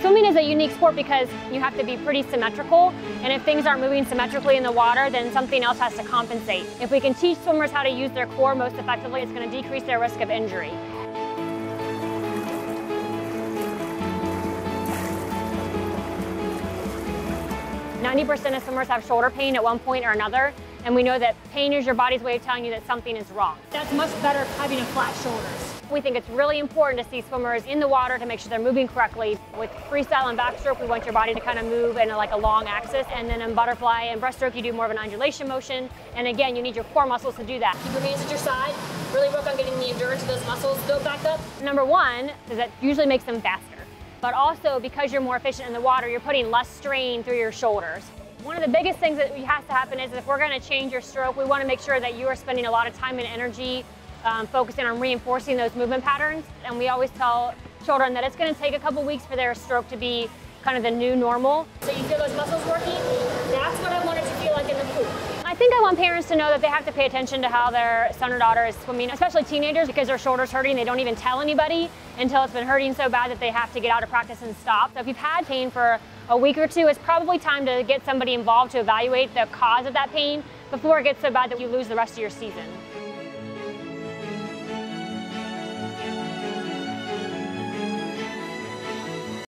Swimming is a unique sport because you have to be pretty symmetrical, and if things aren't moving symmetrically in the water, then something else has to compensate. If we can teach swimmers how to use their core most effectively, it's going to decrease their risk of injury. Ninety percent of swimmers have shoulder pain at one point or another, and we know that pain is your body's way of telling you that something is wrong. That's much better having a flat shoulders. We think it's really important to see swimmers in the water to make sure they're moving correctly. With freestyle and backstroke, we want your body to kind of move in a, like a long axis. And then in butterfly and breaststroke, you do more of an undulation motion. And again, you need your core muscles to do that. Keep your hands at your side. Really work on getting the endurance of those muscles built back up. Number one is that usually makes them faster. But also, because you're more efficient in the water, you're putting less strain through your shoulders. One of the biggest things that has to happen is if we're going to change your stroke, we want to make sure that you are spending a lot of time and energy um, focusing on reinforcing those movement patterns. And we always tell children that it's going to take a couple weeks for their stroke to be kind of the new normal. So you feel those muscles working? That's what I wanted to feel like in the pool. I think I want parents to know that they have to pay attention to how their son or daughter is swimming, especially teenagers, because their shoulder's hurting. They don't even tell anybody until it's been hurting so bad that they have to get out of practice and stop. So if you've had pain for a week or two, it's probably time to get somebody involved to evaluate the cause of that pain before it gets so bad that you lose the rest of your season.